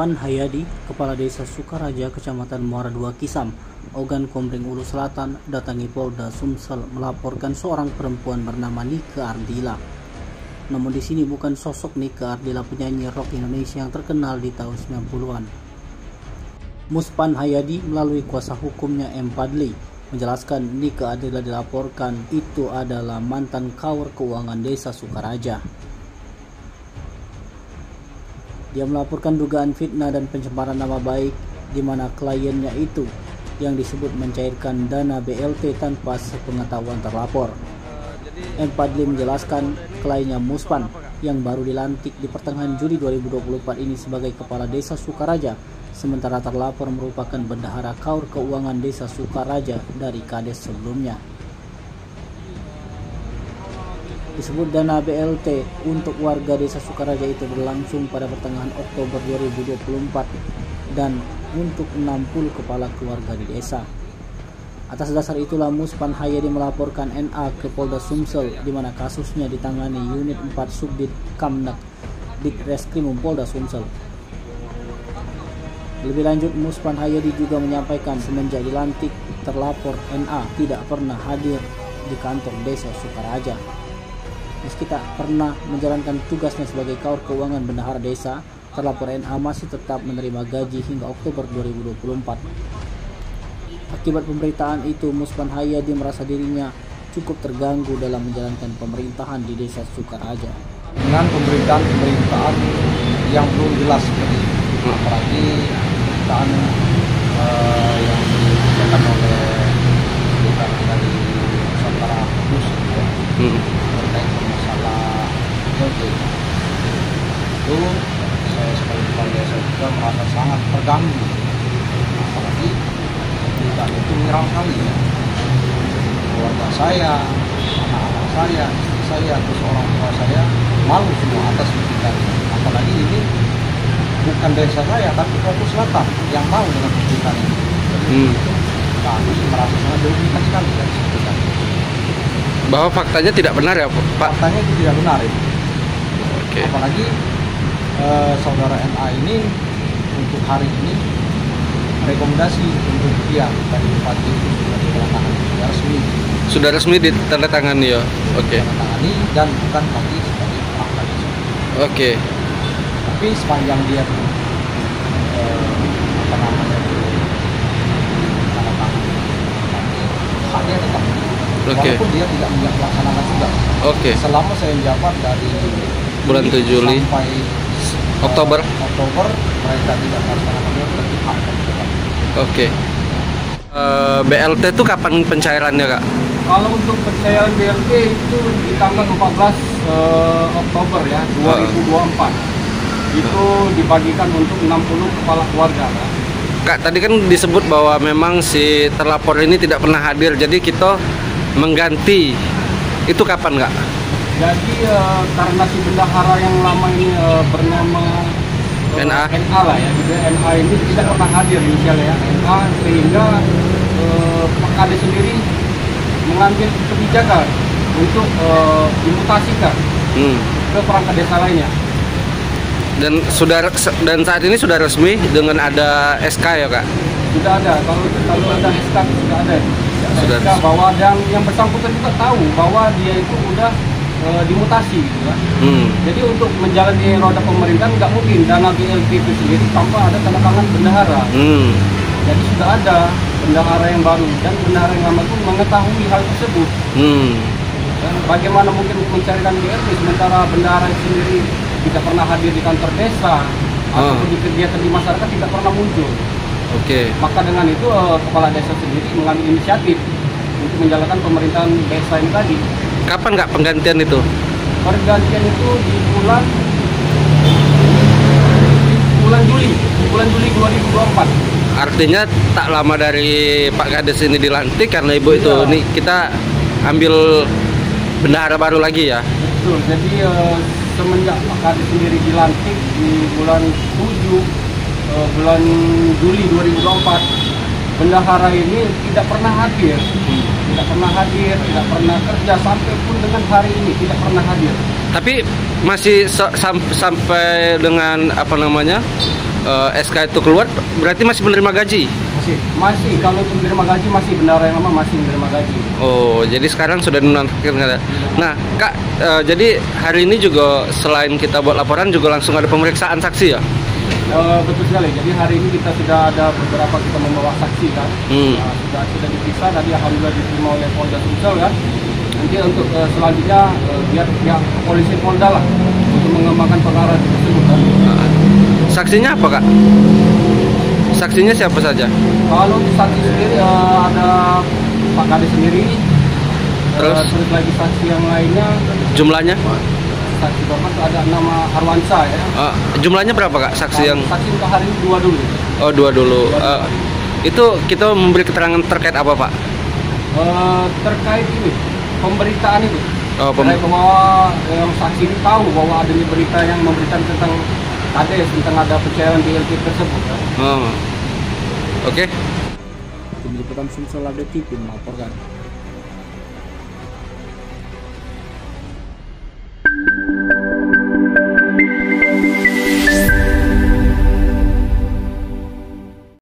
Muspan Hayadi, Kepala Desa Sukaraja, Kecamatan Muara II Kisam, Ogan Komering Ulu Selatan, datangi Polda Sumsel melaporkan seorang perempuan bernama Nika Ardila. Namun di sini bukan sosok Nika Ardila penyanyi rock Indonesia yang terkenal di tahun 90-an. Muspan Hayadi melalui kuasa hukumnya M. Padli menjelaskan Nika Ardila dilaporkan itu adalah mantan kaur keuangan desa Sukaraja. Dia melaporkan dugaan fitnah dan pencemaran nama baik di mana kliennya itu yang disebut mencairkan dana BLT tanpa sepengetahuan terlapor. M. Padli menjelaskan kliennya Muspan yang baru dilantik di pertengahan Juli 2024 ini sebagai Kepala Desa Sukaraja, sementara terlapor merupakan bendahara kaur keuangan Desa Sukaraja dari Kades sebelumnya. Disebut dana BLT untuk warga desa Sukaraja itu berlangsung pada pertengahan Oktober 2024 dan untuk 60 kepala keluarga di desa. Atas dasar itulah Muspan Hayadi melaporkan NA ke Polda Sumsel di mana kasusnya ditangani Unit 4 Subdit Kamnak Ditreskrimum Polda Sumsel. Lebih lanjut, Muspan Hayadi juga menyampaikan semenjak dilantik terlapor NA tidak pernah hadir di kantor desa Sukaraja. Meski tak pernah menjalankan tugasnya sebagai kaur keuangan bendahara desa, terlapor NA masih tetap menerima gaji hingga Oktober 2024. Akibat pemberitaan itu, Muspan Hayadi merasa dirinya cukup terganggu dalam menjalankan pemerintahan di desa Sukaraja. Dengan pemberitaan-pemberitaan yang belum jelas seperti itu, apalagi pemberitaan uh, yang disampaikan oleh pemberitaan dari Nusantara Kudus ya, hmm. terkait masalah BLT itu saya sebagai kepala desa juga merasa terganggu apalagi pemberitaan itu menyerang sekali ya keluarga saya anak-anak saya istri saya terus orang tua saya malu semua atas pemberitaan apalagi ini bukan desa saya tapi Papua Selatan yang malu dengan pemberitaan ini hmm. kami merasa sangat dirugikan sekali dari pemberitaan bahwa faktanya tidak benar ya Pak? Faktanya itu tidak benar ya. Oke. Apalagi eh, saudara NA ini untuk hari ini rekomendasi untuk dia dari bupati itu sudah ditandatangani sudah resmi. Sudah resmi ditandatangani ya. Oke. Ditandatangani dan bukan lagi sebagai perangkat. Oke. Tapi sepanjang dia eh, apa namanya haknya tetap Oke. walaupun dia tidak melaksanakan tugas. Oke. Selama saya menjabat dari Bulan Juli 7 Juli. sampai Oktober. Oktober mereka tidak melaksanakan tugas berarti hak dan tetap. Oke. Eh, BLT itu kapan pencairannya kak? Kalau untuk pencairan BLT itu di tanggal 14 eh, Oktober ya 2024 itu dibagikan untuk 60 kepala keluarga kan. Kak tadi kan disebut bahwa memang si terlapor ini tidak pernah hadir, jadi kita mengganti. Itu kapan kak? Jadi eh, karena si bendahara yang lama ini eh, bernama eh, NA. NA lah ya, gitu ya. NA ini tidak pernah hadir inisialnya ya, NA sehingga eh, Pak Kades sendiri mengambil kebijakan untuk eh, dimutasikan Hmm. ke perangkat desa lainnya. Dan sudah dan saat ini sudah resmi dengan ada SK ya kak? Sudah ada, kalau kalau ada SK sudah ada. Sudah. SK bahwa yang yang bersangkutan juga tahu bahwa dia itu udah eh, dimutasi gitu kan. Hmm. Jadi untuk menjalani roda pemerintahan nggak mungkin dana BLT itu sendiri tanpa ada tanda tangan bendahara. Hmm. Jadi sudah ada bendahara yang baru dan bendahara yang lama pun mengetahui hal tersebut. Hmm. Dan bagaimana mungkin mencarikan BLT sementara bendahara sendiri tidak pernah hadir di kantor desa Ah. atau di kegiatan di masyarakat tidak pernah muncul. Oke. Maka dengan itu eh, kepala desa sendiri mengambil inisiatif untuk menjalankan pemerintahan desa ini tadi. Kapan kak penggantian itu? Pergantian itu di bulan di bulan Juli, bulan Juli 2024. Artinya tak lama dari Pak Kades ini dilantik karena ibu itu Iya. nih kita ambil bendahara baru lagi ya. Betul. Jadi eh, semenjak Pak Kades sendiri dilantik di bulan 7 eh, bulan Juli 2024 bendahara ini tidak pernah hadir tidak pernah hadir tidak pernah kerja sampai pun dengan hari ini tidak pernah hadir Tapi masih sa- sam- sampai dengan apa namanya eh, SK itu keluar berarti masih menerima gaji. Masih. Masih kalau untuk menerima gaji masih bendahara yang lama masih menerima gaji. Oh, jadi sekarang sudah dinonaktifkan ada. Nah, Kak, eh, jadi hari ini juga selain kita buat laporan juga langsung ada pemeriksaan saksi ya? Eh, betul sekali. Jadi hari ini kita sudah ada beberapa kita membawa saksi kan. Hmm. Nah, sudah sudah diperiksa tadi alhamdulillah diterima oleh Polda Sumsel kan. Nanti untuk eh, selanjutnya eh, biar pihak polisi Polda lah untuk mengembangkan perkara tersebut kan. Saksinya apa, Kak? Saksinya siapa saja? Kalau saksi sendiri eh, ada Pak Kades sendiri. Terus? terus lagi saksi yang lainnya Jumlahnya? Saksi bapak itu ada nama Arwansa ya. Eh, jumlahnya berapa, Kak? Saksi yang saksi untuk hari ini dua dulu. Oh, dua dulu. Eh, itu kita memberi keterangan terkait apa, Pak? Eh, terkait ini pemberitaan itu. Oh, pem- Terkait bahwa eh, yang saksi ini tahu bahwa adanya berita yang memberitakan tentang kades tentang ada pencairan BLT tersebut. Oh. Oke. Tim Liputan Sumsel Update TV melaporkan.